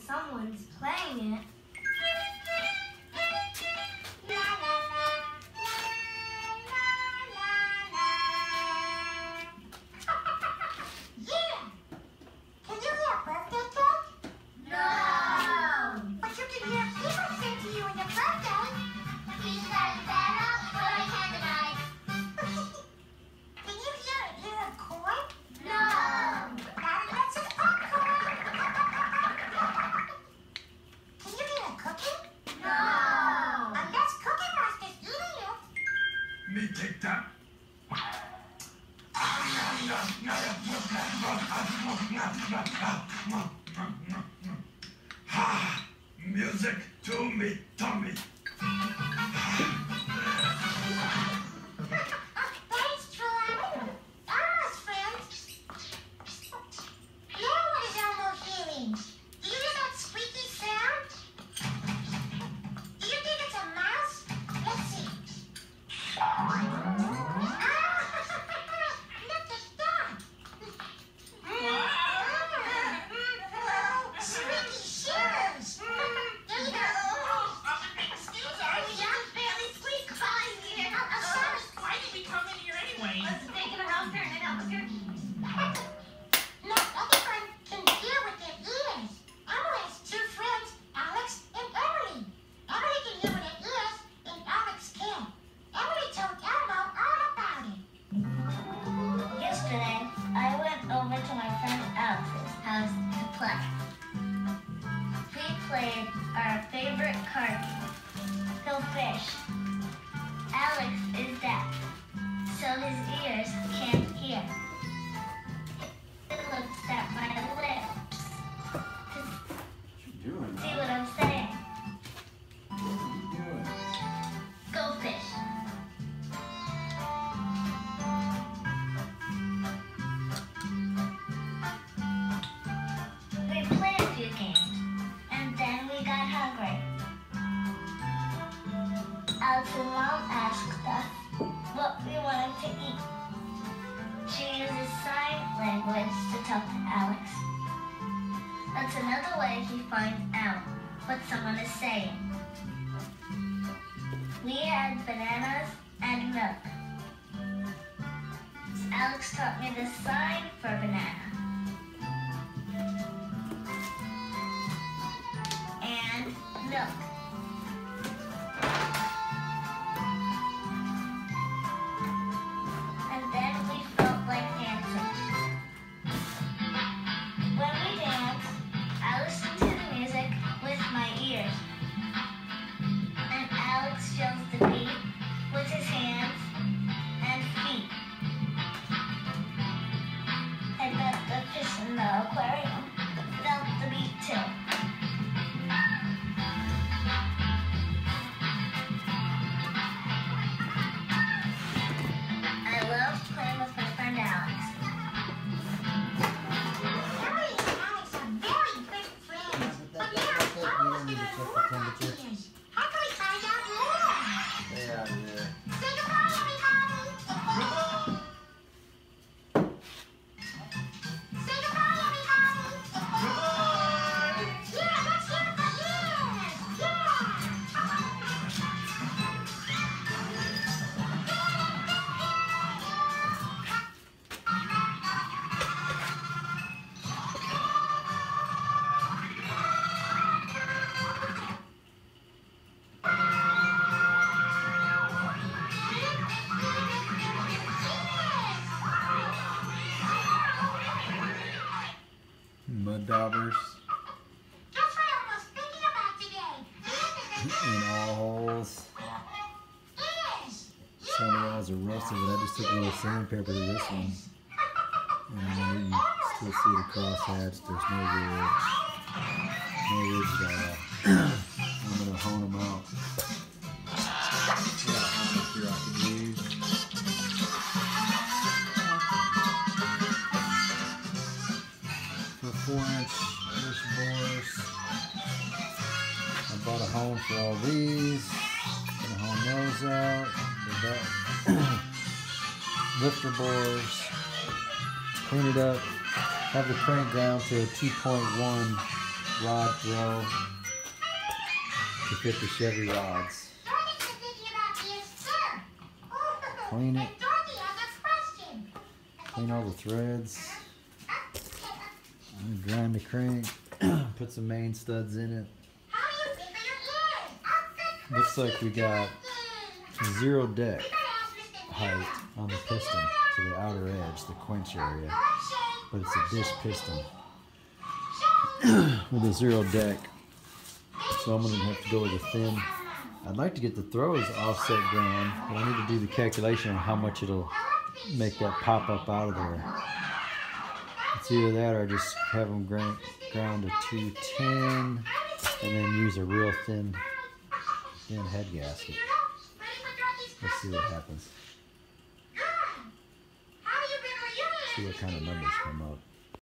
someone's playing it. music to me. to talk to Alex. That's another way he finds out what someone is saying. We had bananas I love playing with my friend Alex. And Alex are very good friends, but are always. How can we find out more? Yeah, yeah. All holes. Some of the walls are rusted, but I just took a little sandpaper to this one. And you still see the crosshatch. There's no ridge. No ridge at all. I'm going to hone them out. Yeah, here I can use. one for all these. Gonna hone those out. lifter bores. Clean it up. Have the crank down to a 2.1 rod throw to fit the Chevy rods. Clean it. Clean all the threads. Grind the crank. Put some main studs in it. Looks like we got zero deck height on the piston to the outer edge, the quench area. But it's a dish piston with a zero deck. So I'm gonna have to go with a thin. I'd like to get the throws offset ground, but I need to do the calculation on how much it'll make that pop up out of there. It's either that or just have them ground, ground to 210 and then use a real thin, thin head gasket. Let's see what happens. See what kind of numbers come up.